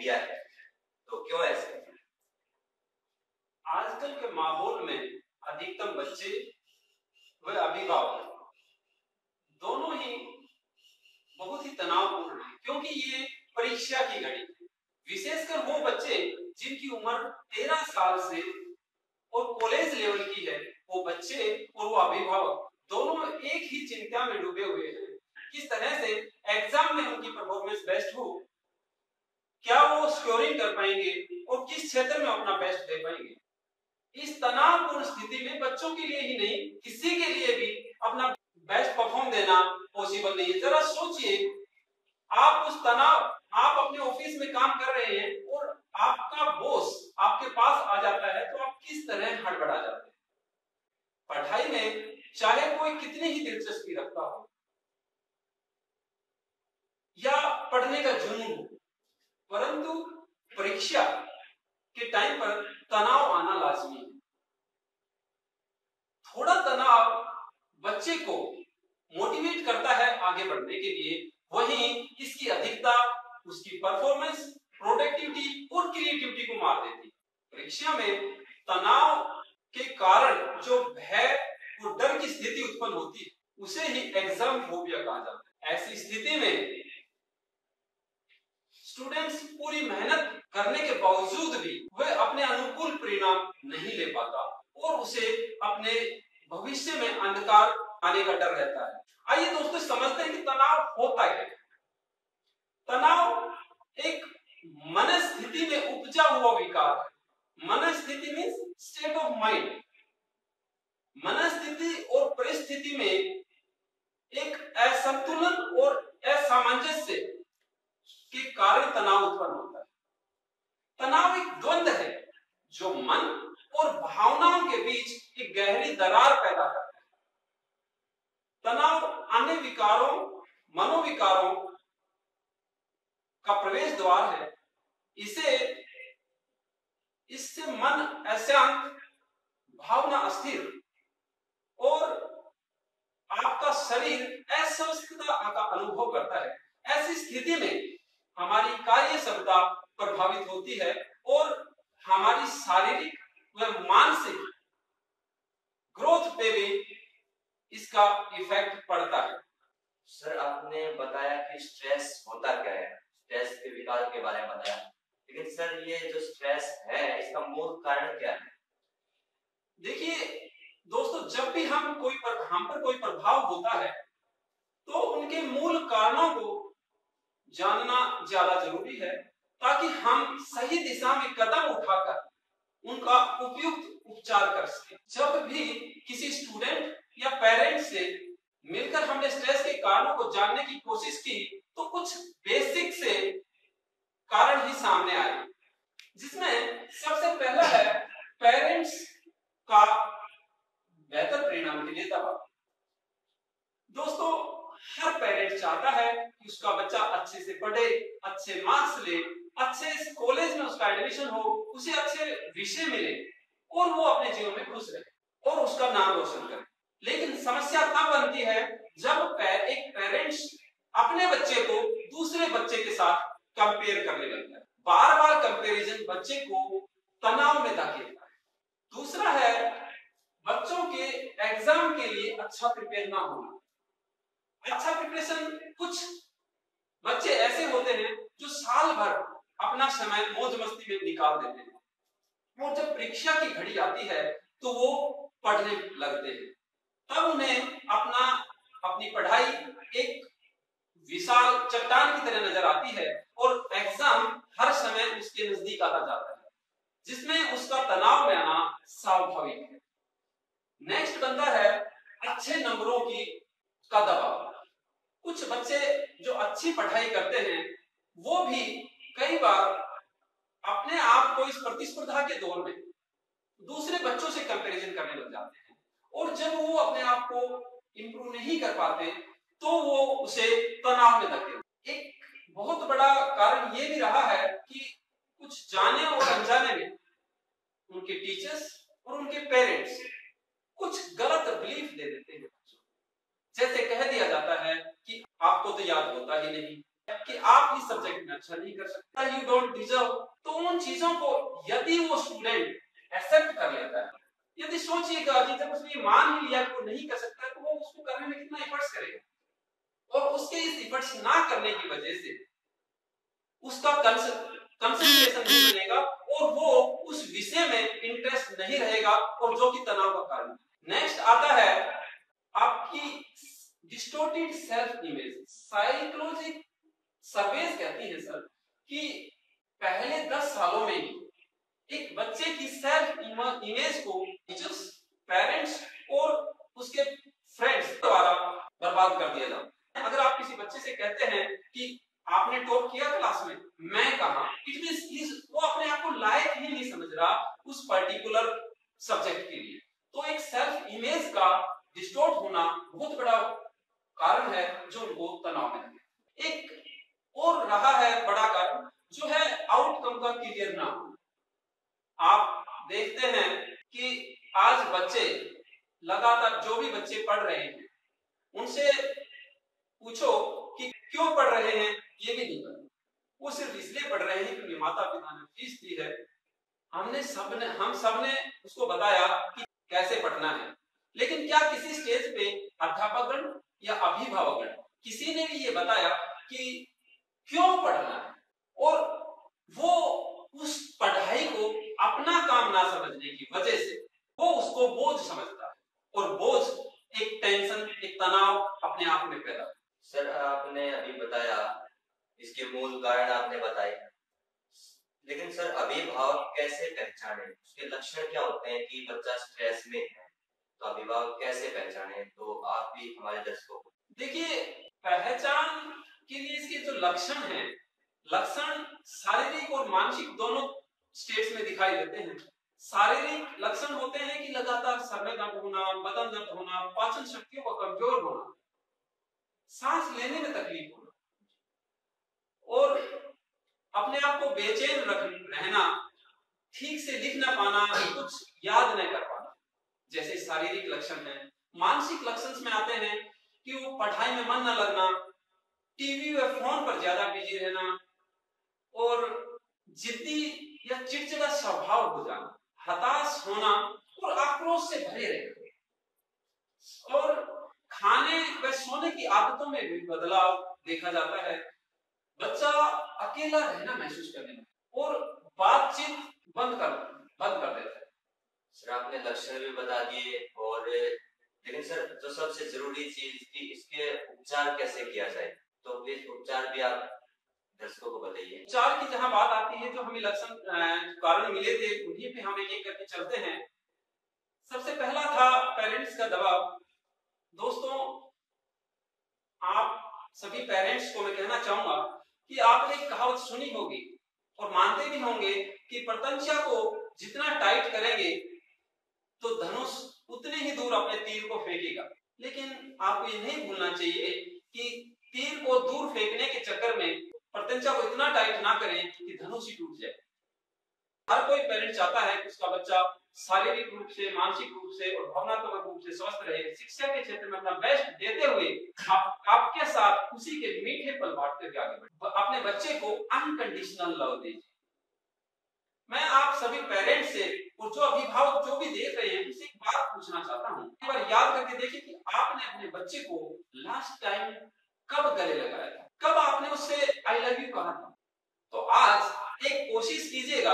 Phobia है। तो क्यों ऐसे आजकल के माहौल में अधिकतम बच्चे व अभिभावक दोनों ही बहुत ही तनावपूर्ण है, क्योंकि ये परीक्षा की घड़ी विशेषकर वो बच्चे जिनकी उम्र तेरह साल से और कॉलेज लेवल की है, वो बच्चे और वो अभिभावक दोनों एक ही चिंता में डूबे हुए हैं। किस तरह से एग्ज़ाम में उनकी परफॉर्मेंस बेस्ट हो क्या वो स्कोरिंग कर पाएँगे और किस क्षेत्र में अपना बेस्ट दे पाएँगे? इस तनावपूर्ण स्थिति में बच्चों के लिए ही नहीं, किसी के लिए भी अपना बेस्ट परफॉर्म देना पॉसिबल नहीं है। जरा सोचिए, आप उस तनाव, आप अपने ऑफ़िस में काम कर रहे हैं और आपका बॉस आपके पास आ जाता है तो आप किस तरह हड़बड़ा जाते हैं? पढ़ाई में चाहे कोई कितनी ही दिलचस्पी रखता हो, या पढ़ने का जुनून हो परंतु परीक्षा के टाइम पर तनाव आना लाजमी है। थोड़ा तनाव बच्चे को मोटिवेट करता है आगे बढ़ने के लिए। वहीं इसकी अधिकता, उसकी परफॉर्मेंस प्रोडक्टिविटी और क्रिएटिविटी को मार देती परीक्षा में तनाव के कारण जो भय और डर की स्थिति उत्पन्न होती है, उसे ही एग्ज़ाम फोबिया कहा जाता है। ऐसी स्थिति में स्टूडेंट्स पूरी मेहनत करने के बावजूद भी वह अपने अनुकूल परिणाम नहीं ले पाता और उसे अपने भविष्य में अंधकार आने का डर रहता है। आइए दोस्तों, समझते हैं कि तनाव होता क्या तनाव एक मनस्थिति में उपजा हुआ विकार है। मनस्थिति मीन स्टेट ऑफ़ माइंड मनस्थिति और परिस्थिति में एक असंतुलन और असामंजस्य के कारण तनाव उत्पन्न होता है। तनाव एक द्वंद है, जो मन और भावनाओं के बीच एक गहरी दरार पैदा करता है। तनाव अन्य विकारों, मनोविकारों का प्रवेश द्वार है। इसे, इससे मन अशांत, भावना अस्थिर और आपका शरीर अस्वस्थता का अनुभव करता है। ऐसी स्थिति में हमारी कार्य क्षमता प्रभावित होती है और हमारी शारीरिक व मानसिक ग्रोथ पे भी इसका इफ़ेक्ट पड़ता है। सर आपने बताया कि स्ट्रेस होता क्या है? स्ट्रेस के विकार के बारे में बताया। लेकिन सर ये जो स्ट्रेस है इसका मूल कारण क्या है? देखिए दोस्तों जब भी हम कोई पर हम पर कोई प्रभाव होता है तो उनके मूल कारणों को जानना ज़्यादा ज़रूरी है ताकि हम सही दिशा में कदम उठाकर उनका उपयुक्त उपचार कर सके। जब भी किसी स्टूडेंट या पेरेंट से मिलकर हमने स्ट्रेस के कारणों को जानने की कोशिश की तो कुछ बेसिक से कारण ही सामने आए। जिसमें सबसे पहला है पेरेंट्स का बेहतर परिणाम के लिए दबाव। दोस्तों हर पेरेंट चाहता है कि उसका बच्चा अच्छे से पढ़े अच्छे मार्क्स ले अच्छे कॉलेज में उसका एडमिशन हो उसे अच्छे विषय मिले और वो अपने जीवन में खुश रहे और उसका नाम रोशन करे। लेकिन समस्या तब बनती है जब पैर, एक पेरेंट्स अपने बच्चे को दूसरे बच्चे के साथ कंपेयर करने लगता है बार बार कंपैरिजन बच्चे को तनाव में धकेलता है। दूसरा है बच्चों के एग्ज़ाम के लिए अच्छा प्रिपेयर ना होना। अच्छा प्रिपरेशन कुछ बच्चे ऐसे होते हैं जो साल भर अपना समय मौज मस्ती में निकाल देते हैं। और जब परीक्षा की घड़ी आती है तो वो पढ़ने लगते हैं। तब उन्हें अपना, अपनी पढ़ाई एक विशाल चट्टान की तरह नज़र आती है और एग्ज़ाम हर समय उसके नज़दीक आता जाता है, जिसमें उसका तनाव में आना स्वाभाविक है। नेक्स्ट बंदा है अच्छे नंबरों की, का दबाव। कुछ बच्चे जो अच्छी पढ़ाई करते हैं, वो भी कई बार अपने आप को इस प्रतिस्पर्धा के दौर में दूसरे बच्चों से कंपैरिजन करने लग जाते हैं। और जब वो अपने आप को इंप्रूव नहीं कर पाते तो वो उसे तनाव में धकेल एक बहुत बड़ा कारण ये भी रहा है कि कुछ जाने और अनजाने में उनके टीचर्स और उनके पेरेंट्स कुछ गलत बिलीफ दे देते हैं जैसे कह दिया जाता है आपको तो याद होता ही नहीं। कि आप इस सब्जेक्ट में अच्छा नहीं कर सकता। यू डोंट डिजर्व तो उन चीज़ों को यदि वो स्टूडेंट एक्सेप्ट कर लेता है, यदि सोचिएगा कि जब उसने मान ही लिया कि वो नहीं कर सकता तो वो उसको करने में कितना एफर्ट्स करेगा? और उसके इस एफर्ट्स ना करने की वजह से उसका कंसंट्रेशन नहीं बनेगा और वो उस विषय में इंटरेस्ट नहीं रहेगा और जो कि तनाव का कारण नेक्स्ट आता है आपकी distorted self image psychology surveys कहती है सर कि पहले 10 सालों में ही एक बच्चे की सेल्फ इमेज को टीचर्स पेरेंट्स और उसके फ्रेंड्स द्वारा बर्बाद कर दिया जाता अगर आप किसी बच्चे से कहते हैं कि आपने टॉप किया क्लास में, मैं कहा इट मीन वो अपने आप को लायक ही नहीं समझ रहा उस पर्टिकुलर सब्जेक्ट के लिए। तो एक सेल्फ इमेज का डिस्टोर्ट होना बहुत बड़ा कारण है जो उनको तनाव में एक और रहा है बड़ा कारण, जो है आउटकम का क्लियर ना आप देखते हैं कि आज बच्चे, लगातार जो भी बच्चे पढ़ रहे हैं, उनसे पूछो कि क्यों पढ़ रहे हैं, ये भी नहीं पता। वो सिर्फ़ इसलिए पढ़ रहे हैं क्योंकि माता पिता ने फ़ीस दी है। हमने सबने, हम सबने उसको बताया कि कैसे पढ़ना है। लेकिन क्या किसी स्टेज पे अध्यापकगण या अभिभावकगण। किसी ने भी ये बताया कि क्यों पढ़ना है? और वो उस पढ़ाई को अपना काम ना समझने की वजह से वो उसको बोझ समझता है। और बोझ एक टेंशन, एक तनाव अपने आप में पैदा सर, आपने अभी बताया, इसके मूल कारण आपने बताए। लेकिन सर, अभिभावक कैसे पहचाने? उसके लक्षण क्या होते हैं कि बच्चा स्ट्रेस में है? तो अभिभावक कैसे पहचाने? तो आप भी हमारे दर्शकों को देखिए, पहचान के लिए इसके जो लक्षण हैं, लक्षण शारीरिक और मानसिक दोनों स्टेट्स में दिखाई देते हैं। शारीरिक लक्षण होते हैं कि लगातार सर में दर्द होना, बदन दर्द होना, पाचन शक्तियों का कमज़ोर होना, सांस लेने में तकलीफ़ होना, और अपने आप को बेचैन रहना, ठीक से लिख ना पाना, कुछ याद नहीं कर पाना। जैसे शारीरिक लक्षण है, मानसिक लक्षण में आते हैं कि वो पढ़ाई में मन न लगना, टीवी व फ़ोन पर ज़्यादा बिज़ी रहना, और जिद्दी या चिड़चिड़ा स्वभाव हो जाना, हताश होना और आक्रोश से भरे रहना। और खाने व सोने की आदतों में भी बदलाव देखा जाता है। बच्चा अकेला रहना महसूस करने और बातचीत बंद कर बंद कर देता है। सर, आपने लक्षण भी बता दिए और, लेकिन सर, जो सबसे ज़रूरी चीज़ की इसके उपचार कैसे किया जाए तो प्लीज़ उपचार भी आप दर्शकों को बताइए। उपचार की जहाँ बात आती है, जो हमें लक्षण कारण मिले थे, उन्हीं पे हम एक करके चलते हैं। सबसे पहला था पेरेंट्स का दबाव। दोस्तों, आप सभी पेरेंट्स को मैं कहना चाहूँगा कि आपने एक कहावत सुनी होगी और मानते भी होंगे कि प्रतंचा को जितना टाइट करेंगे तो धनुष उतने ही दूर अपने तीर को फेंकेगा। लेकिन आपको ये नहीं भूलना चाहिए कि तीर को दूर फेंकने के चक्कर में प्रत्यंचा को इतना टाइट ना करें कि धनुष ही टूट जाए। हर कोई पेरेंट चाहता है कि उसका बच्चा शारीरिक रूप से मानसिक रूप से और भावनात्मक रूप से स्वस्थ रहे। शिक्षा के क्षेत्र में अपना बेस्ट देते हुए आप, आपके साथ खुशी के मीठे पल बांटते हुए आगे बढ़े अपने बच्चे को अनकंडीशनल लव दीजिए। मैं आप सभी पेरेंट से और जो अभिभावक जो भी देख रहे हैं उनसे एक बात पूछना चाहता हूँ एक बार याद करके देखिए कि आपने अपने बच्चे को लास्ट टाइम कब गले लगाया था कब आपने उससे आई लव यू कहा था तो आज एक कोशिश कीजिएगा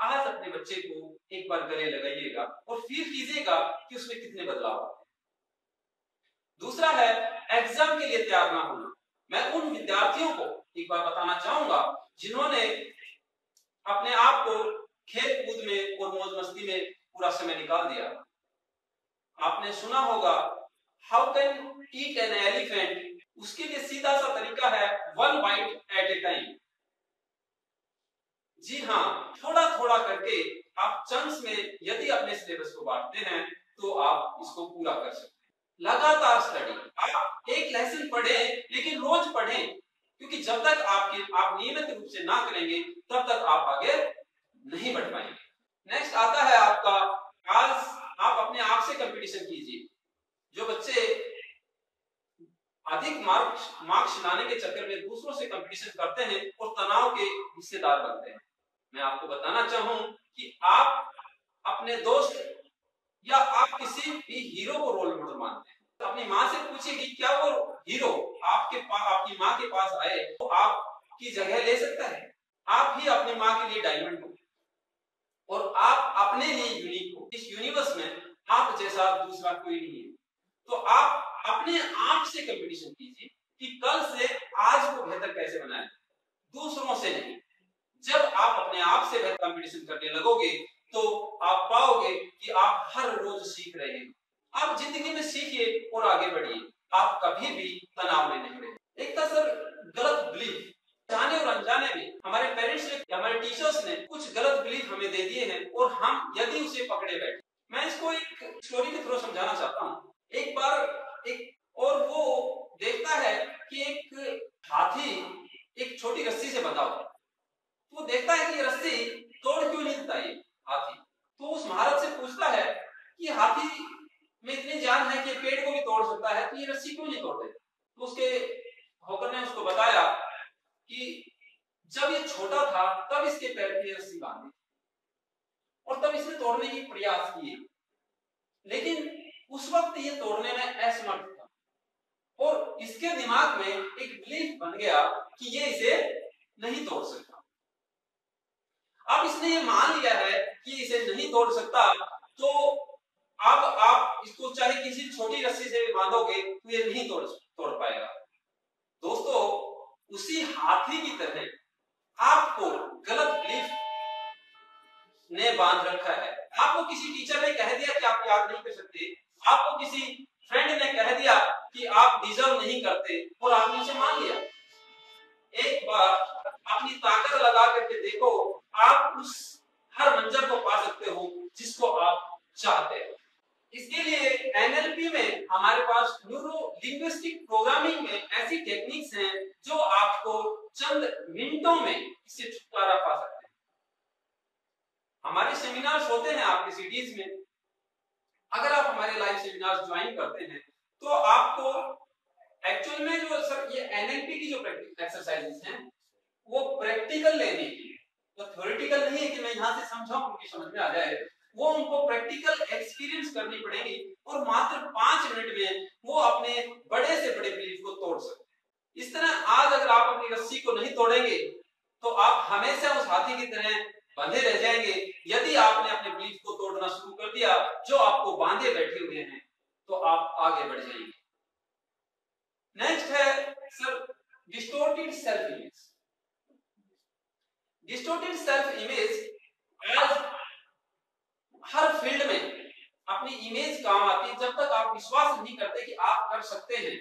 आज अपने बच्चे को एक बार गले लगाइएगा और फिर कीजिएगा कि उसमें कितने बदलाव आते दूसरा है? एग्ज़ाम के लिए तैयार ना होना मैं उन विद्यार्थियों को, एक बार बताना चाहूँगा, जिन्होंने अपने आप को खेल कूद में और मौज मस्ती में पूरा समय निकाल दिया। आपने सुना होगा how can eat an elephant उसके लिए सीधा सा तरीका है one bite at a time जी हाँ थोड़ा थोड़ा करके आप चंक्स में यदि अपने सिलेबस को बांटते हैं तो आप इसको पूरा कर सकते हैं। लगातार स्टडी आप एक लेसन पढ़े, लेकिन रोज पढ़े, क्योंकि जब तक आपके, आप नियमित रूप से ना करेंगे, तब तक आप आगे नहीं बढ़ पाएँगे। नेक्स्ट आता है आपका, आज आप अपने आप से कंपटीशन कीजिए। जो बच्चे अधिक मार्क्स मार्क्स लाने के चक्कर में दूसरों से कंपटीशन करते हैं, और तनाव के हिस्सेदार बनते हैं। मैं आपको बताना चाहूँ कि आप अपने दोस्त या आप किसी भी हीरो को रोल मॉडल मानते हैं। तो अपनी माँ से पूछिए कि क्या वो हीरो आपके पास आपकी माँ के पास आए तो आपकी जगह ले सकता है? आप ही अपनी माँ के लिए डायमंड हो और आप अपने लिए यूनिक हो। इस यूनिवर्स में आप जैसा दूसरा कोई नहीं है। तो आप अपने आप से कंपटीशन कीजिए कि कल से आज को बेहतर कैसे बनाए। दूसरों से नहीं। जब आप अपने आप से बेहतर कंपटीशन करने लगोगे तो आप पाओगे कि आप हर रोज सीख रहे हैं। आप ज़िंदगी में सीखिए और आगे बढ़िए। आप कभी भी तनाव में नहीं रहे एक था सर गलत बिलीफ जाने और अनजाने में हमारे पेरेंट्स ने हमारे टीचर्स ने गलत बिलीफ हमें दे दिए हैं और हम यदि उसे पकड़े बैठे। मैं इसको एक स्टोरी के थ्रू समझाना चाहता हूँ एक बार एक और वो देखता है कि एक हाथी एक छोटी रस्सी से बंधा हुआ वो देखता है कि ये रस्सी तोड़ क्यों नहीं देता ये हाथी तो उस महाराज से पूछता है कि हाथी में इतनी जान है कि पेड़ को भी तोड़ सकता है तो ये रस्सी क्यों नहीं तोड़ते तो उसके होकर ने उसको बताया कि जब ये छोटा था तब इसके पैर की रस्सी बांधी और तब इसने तोड़ने की प्रयास किए लेकिन उस वक्त ये तोड़ने में असमर्थ था। और इसके दिमाग में एक बिलीफ बन गया कि ये इसे नहीं तोड़ सकता। अब इसने ये मान लिया है कि इसे नहीं तोड़ सकता तो अब आप इसको चाहे किसी छोटी रस्सी से भी बांधोगे तो ये नहीं तोड़ तोड़ पाएगा। दोस्तों, उसी हाथी की तरह किसी फ्रेंड ने कह दिया कि आप डिजर्व नहीं करते, और आपने उसे मान लिया। एक बार अपनी ताकत लगा करके देखो, आप उस हर मंजर को पा सकते हो जिसको आप चाहते हो। इसके लिए एनएलपी में हमारे पास न्यूरो लिंग्विस्टिक प्रोग्रामिंग में ऐसी टेक्निक्स हैं जो आपको चंद मिनटों में इससे छुटकारा पा सकते हैं। हमारे सेमिनार्स होते हैं आपके सिटीज़ में। अगर आप हमारे लाइव सेमिनार ज्वाइन करते हैं तो आपको एक्चुअल में जो सर ये एनएलपी की जो एक्सरसाइजेस हैं, वो प्रैक्टिकल लेने की तो थ्योरेटिकल नहीं है कि मैं यहाँ से समझाऊं, उनकी समझ में आ जाए। वो उनको प्रैक्टिकल एक्सपीरियंस करनी पड़ेगी और मात्र पाँच मिनट में वो अपने बड़े से बड़े बिलीफ को तोड़ सकते हैं। इस तरह आज अगर आप अपनी रस्सी को नहीं तोड़ेंगे तो आप हमेशा उस हाथी की तरह बंधे रह जाएँगे। यदि आपने अपने बिलीफ को तोड़ना शुरू कर दिया, जो आपको बांधे बैठे हुए हैं तो आप आगे बढ़ जाएँगे। नेक्स्ट है sir distorted self image distorted self image आज हर फ़ील्ड में अपनी इमेज काम आती है। जब तक आप विश्वास नहीं करते कि आप कर सकते हैं,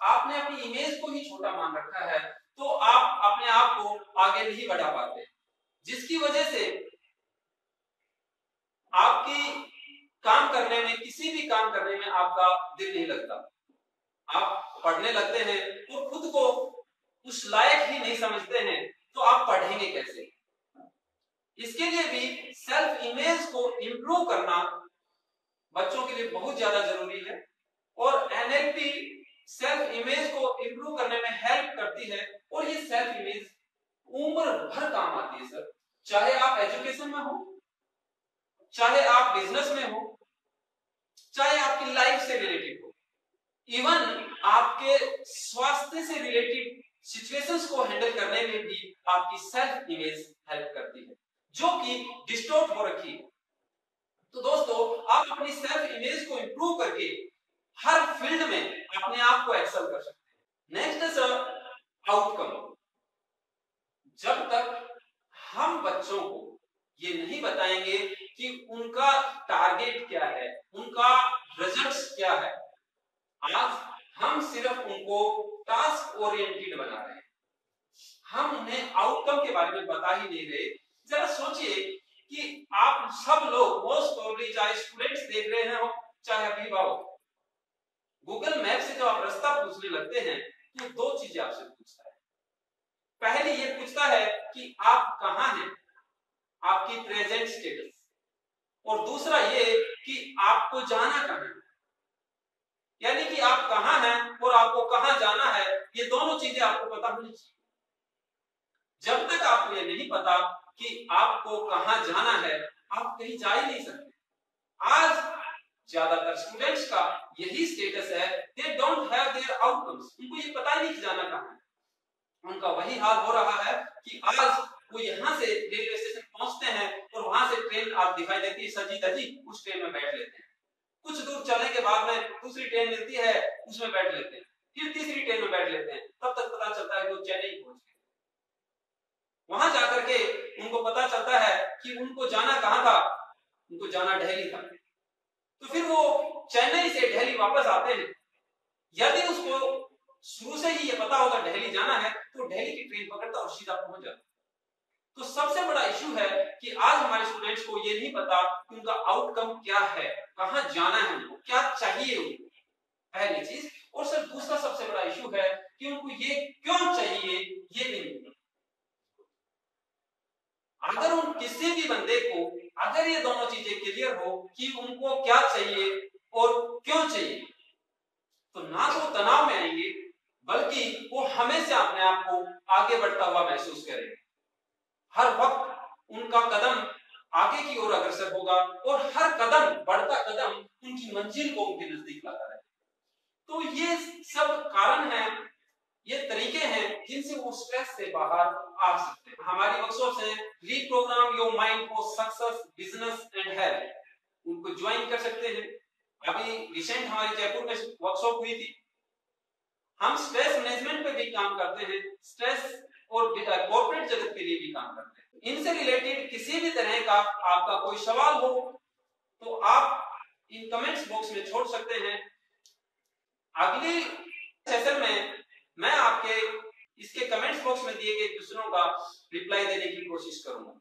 आपने अपनी इमेज को ही छोटा मान रखा है तो आप अपने आप को आगे नहीं बढ़ा पाते। जिसकी वजह से आपकी काम करने में, किसी भी काम करने में आपका दिल नहीं लगता। आप पढ़ने लगते हैं और खुद को उस लायक ही नहीं समझते हैं तो आप पढ़ेंगे कैसे? इसके लिए भी सेल्फ इमेज को इंप्रूव करना बच्चों के लिए बहुत ज़्यादा ज़रूरी है और एनएलपी सेल्फ इमेज को इंप्रूव करने में हेल्प करती है और ये सेल्फ इमेज उम्र भर काम आती है सर चाहे आप एजुकेशन में हो चाहे आप बिज़नेस में हो, चाहे आपकी लाइफ से रिलेटेड हो इवन आपके स्वास्थ्य से रिलेटेड सिचुएशंस को हैंडल करने में भी आपकी सेल्फ इमेज हेल्प करती है, जो कि डिस्टोर्ट हो रखी है। तो दोस्तों, आप अपनी सेल्फ इमेज को इंप्रूव करके हर फ़ील्ड में अपने आप को एक्सेल कर सकते हैं। नेक्स्ट सर आउटकम जब तक हम बच्चों को ये नहीं बताएँगे कि उनका टारगेट क्या है? उनका रिजल्ट्स क्या है? आज हम सिर्फ़ उनको टास्क ओरिएंटेड बना रहे हैं। हम उन्हें आउटकम के बारे में बता ही नहीं रहे। जरा सोचिए कि आप सब लोग मोस्ट प्रोबेबली चाहे स्टूडेंट्स देख रहे हो चाहे अभिभावक गूगल मैप से जब आप रास्ता पूछने लगते हैं तो दो चीज़ें आपसे पूछता है। पहले ये पूछता है कि आप कहाँ हैं? आपकी प्रेजेंट स्टेटस और दूसरा ये कि आपको जाना कहाँ है? यानी कि आप कहाँ हैं और आपको कहाँ जाना है, ये दोनों चीज़ें आपको पता होनी चाहिए। जब तक आपको ये नहीं पता कि आपको कहाँ जाना है, आप कहीं जा ही नहीं सकते। आज ज़्यादातर स्टूडेंट्स का यही स्टेटस है they don't have their outcomes उनको ये पता ही नहीं कि जाना कहाँ है। उनका वही हाल हो रहा है कि आज वो यहाँ से रेलवे स्टेशन पहुँचते हैं और वहाँ से ट्रेन आप दिखाई देती है सजी दजी उस ट्रेन में बैठ लेते हैं। कुछ दूर चलने के बाद में दूसरी ट्रेन मिलती है, उसमें बैठ लेते हैं। फिर तीसरी ट्रेन में बैठ लेते हैं। तब तक पता चलता है कि वो चेन्नई पहुँच गए। वहाँ जाकर के उनको पता चलता है कि उनको जाना कहाँ था? उनको जाना दिल्ली था। तो फिर वो चेन्नई से दिल्ली वापस आते हैं। यदि उसको शुरू से ही ये पता होगा दिल्ली जाना है तो दिल्ली की ट्रेन पकड़ता और सीधा पहुँच जाता तो सबसे बड़ा इश्यू है कि आज हमारे स्टूडेंट्स को ये नहीं पता कि उनका आउटकम क्या है, कहाँ जाना है उनको, क्या चाहिए उनको। पहली चीज़। और सर, दूसरा सबसे बड़ा इशू है कि उनको ये क्यों चाहिए, ये नहीं अगर उन किसी भी बंदे को, अगर ये दोनों चीज़ें क्लियर हो कि उनको क्या चाहिए और क्यों चाहिए तो ना तो तनाव में आएँगे, बल्कि वो हमेशा अपने आप को आगे बढ़ता हुआ महसूस करेंगे। हर वक्त उनका कदम आगे की ओर अग्रसर होगा और हर कदम, बढ़ता कदम उनकी मंजिल को उनके नज़दीक लाता है तो ये सब कारण है, ये तरीके हैं जिनसे वो स्ट्रेस से बाहर आ सकते हैं। हमारी वर्कशॉप है reprogram your mind for success business and health उनको ज्वाइन कर सकते हैं। अभी रिसेंट हमारी जयपुर में वर्कशॉप हुई थी। हम स्ट्रेस मैनेजमेंट पे भी काम करते हैं। स्ट्रेस और कॉर्पोरेट जगत के लिए भी काम करते हैं। इनसे रिलेटेड किसी भी तरह का आपका कोई सवाल हो तो आप इन कमेंट्स बॉक्स में छोड़ सकते हैं। अगले सेशन में मैं आपके, इसके कमेंट्स बॉक्स में दिए गए प्रश्नों का रिप्लाई देने की कोशिश करूँगा।